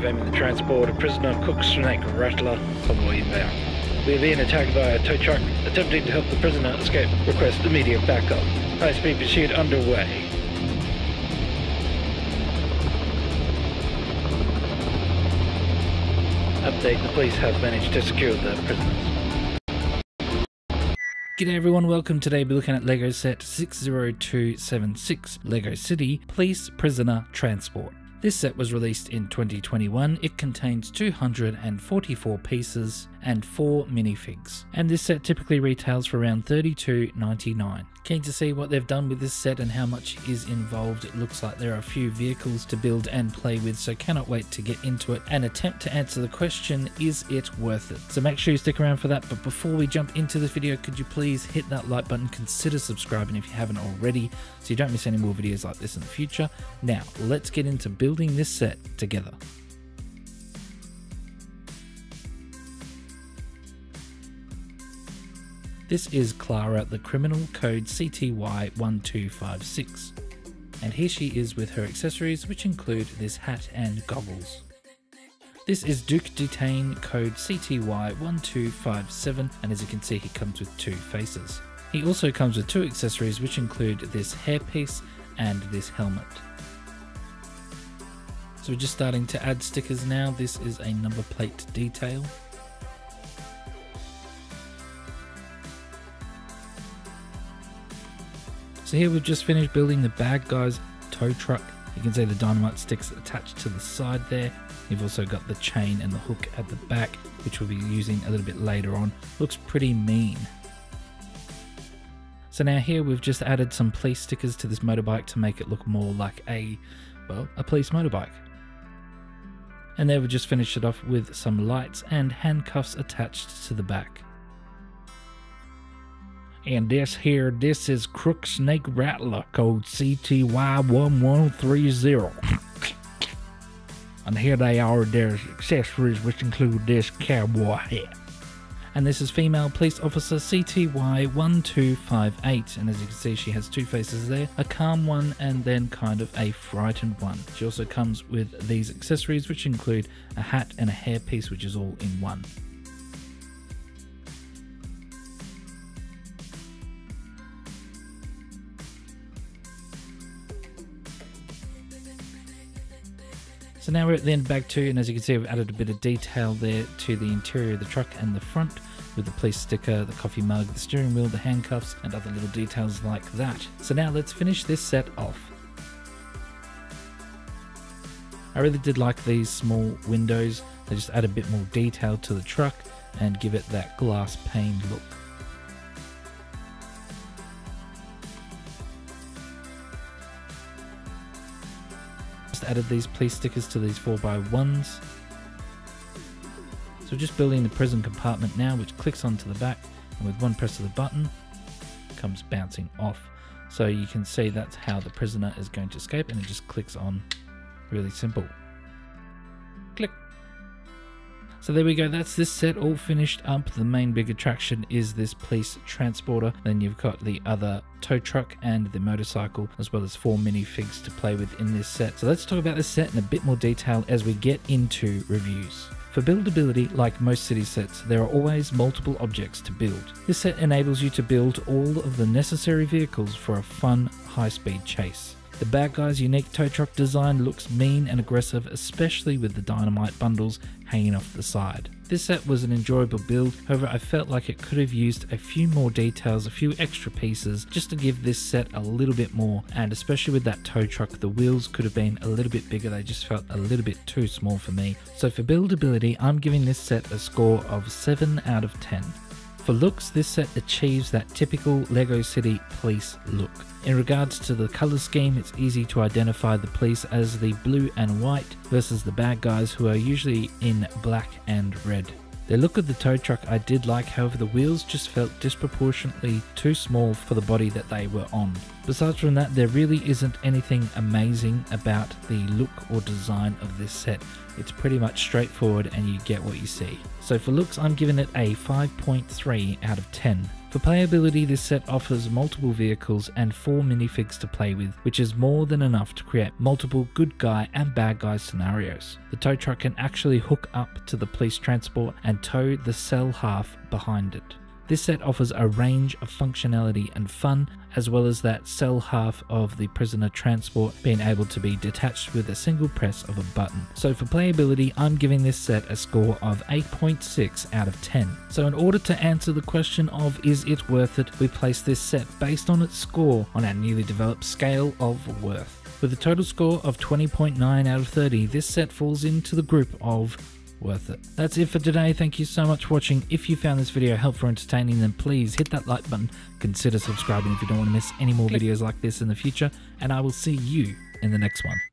confirming the transport of prisoner Crook Snake Rattler convoy inbound. We are being attacked by a tow truck attempting to help the prisoner escape. Request immediate backup. High speed pursuit underway. Update, the police have managed to secure the prisoners. G'day everyone, welcome. Today we're looking at LEGO set 60276 LEGO City Police Prisoner Transport. This set was released in 2021. It contains 244 pieces and 4 minifigs. And this set typically retails for around $32.99. Keen to see what they've done with this set and how much is involved. It looks like there are a few vehicles to build and play with, so cannot wait to get into it and attempt to answer the question, is it worth it? So make sure you stick around for that, but before we jump into this video, could you please hit that like button, consider subscribing if you haven't already, so you don't miss any more videos like this in the future. Now, let's get into building this set together. This is Clara, the criminal code CTY1256. And here she is with her accessories, which include this hat and goggles. This is Duke Detain code CTY1257, and as you can see, he comes with two faces. He also comes with two accessories, which include this hairpiece and this helmet. So we're just starting to add stickers now. This is a number plate detail. So here we've just finished building the bad guy's tow truck. You can see the dynamite sticks attached to the side there. You've also got the chain and the hook at the back, which we'll be using a little bit later on. Looks pretty mean. So now here we've just added some police stickers to this motorbike to make it look more like a, well, a police motorbike. And there we just finished it off with some lights and handcuffs attached to the back. And this here, this is Crook Snake Rattler, code CTY1130. and here they are, their accessories, which include this cowboy hat. And this is female police officer CTY1258. And as you can see, she has two faces there a calm one and then kind of a frightened one. She also comes with these accessories, which include a hat and a hairpiece, which is all in one. So now we're at the end back two, and as you can see, I've added a bit of detail there to the interior of the truck and the front with the police sticker, the coffee mug, the steering wheel, the handcuffs, and other little details like that. So now let's finish this set off. I really did like these small windows. They just add a bit more detail to the truck and give it that glass pane look. Added these police stickers to these 4x1s. So just building the prison compartment now, which clicks onto the back, and with one press of the button, comes bouncing off. So you can see that's how the prisoner is going to escape, and it just clicks on. Really simple. So there we go, that's this set all finished up. The main big attraction is this police transporter. Then you've got the other tow truck and the motorcycle, as well as four minifigs to play with in this set. So let's talk about this set in a bit more detail as we get into reviews. For buildability, like most city sets, there are always multiple objects to build. This set enables you to build all of the necessary vehicles for a fun, high-speed chase. The bad guy's unique tow truck design looks mean and aggressive, especially with the dynamite bundles hanging off the side. This set was an enjoyable build, however I felt like it could have used a few more details, a few extra pieces, just to give this set a little bit more, and especially with that tow truck, the wheels could have been a little bit bigger, they just felt a little bit too small for me. So for buildability, I'm giving this set a score of 7 out of 10. For looks, this set achieves that typical LEGO City police look. In regards to the colour scheme, it's easy to identify the police as the blue and white versus the bad guys who are usually in black and red. The look of the tow truck I did like, however the wheels just felt disproportionately too small for the body that they were on. Besides from that, there really isn't anything amazing about the look or design of this set. It's pretty much straightforward and you get what you see. So for looks, I'm giving it a 5.3 out of 10. For playability, this set offers multiple vehicles and four minifigs to play with, which is more than enough to create multiple good guy and bad guy scenarios. The tow truck can actually hook up to the police transport and tow the cell half behind it. This set offers a range of functionality and fun, as well as that cell half of the prisoner transport being able to be detached with a single press of a button. So for playability, I'm giving this set a score of 8.6 out of 10. So in order to answer the question of is it worth it, we place this set based on its score on our newly developed scale of worth. With a total score of 20.9 out of 30, this set falls into the group of worth it. That's it for today. Thank you so much for watching. If you found this video helpful or entertaining, then please hit that like button. Consider subscribing if you don't want to miss any more videos like this in the future. And I will see you in the next one.